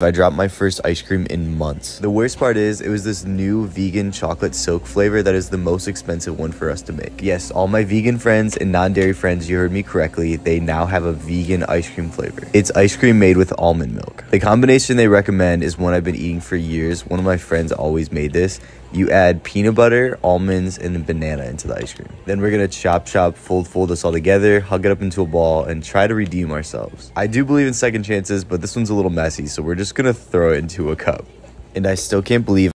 I dropped my first ice cream in months. The worst part is, it was this new vegan chocolate silk flavor that is the most expensive one for us to make. Yes, all my vegan friends and non-dairy friends, you heard me correctly, they now have a vegan ice cream flavor. It's ice cream made with almond milk. The combination they recommend is one I've been eating for years. One of my friends always made this. You add peanut butter, almonds, and banana into the ice cream. Then we're gonna chop, chop, fold, fold this all together, hug it up into a ball, and try to redeem ourselves. I do believe in second chances, but this one's a little messy, so we're just gonna throw it into a cup. And I still can't believe